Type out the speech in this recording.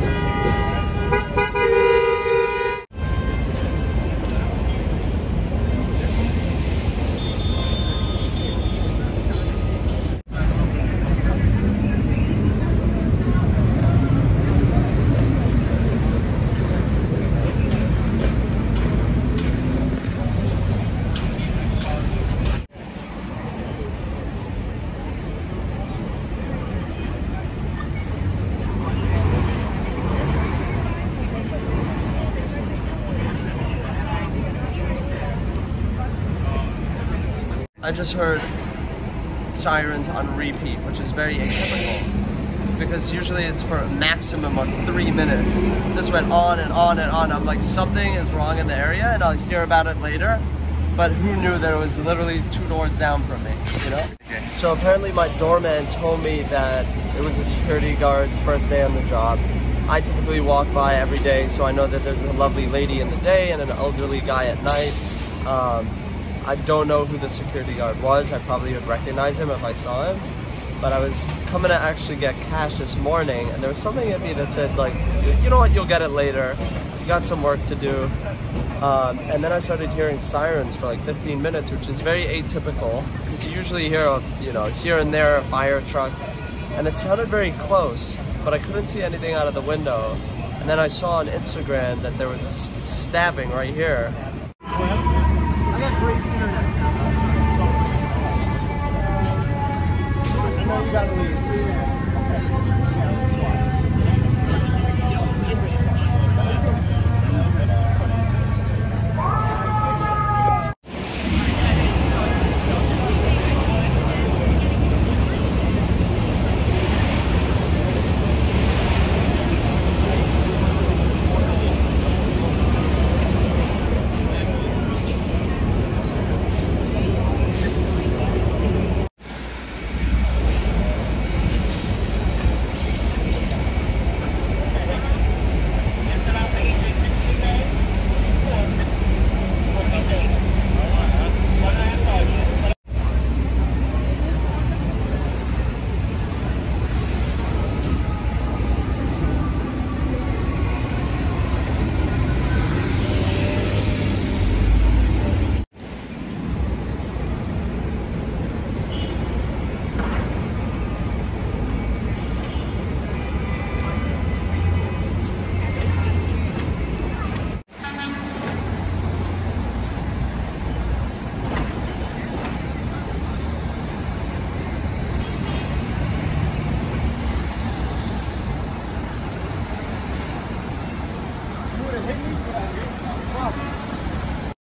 Saturday. I just heard sirens on repeat, which is very atypical because usually it's for a maximum of three minutes. This went on and on and on. I'm like, something is wrong in the area and I'll hear about it later. But who knew that it was literally two doors down from me, you know? Okay. So apparently my doorman told me that it was a security guard's first day on the job. I typically walk by every day, so I know that there's a lovely lady in the day and an elderly guy at night. Um, I don't know who the security guard was. I probably would recognize him if I saw him. But I was coming to actually get cash this morning, and there was something in me that said, like, you know what, you'll get it later. You got some work to do. Um, and then I started hearing sirens for like 15 minutes, which is very atypical, because you usually hear, a, you know, here and there a fire truck, and it sounded very close, but I couldn't see anything out of the window. And then I saw on Instagram that there was a stabbing right here, hit me?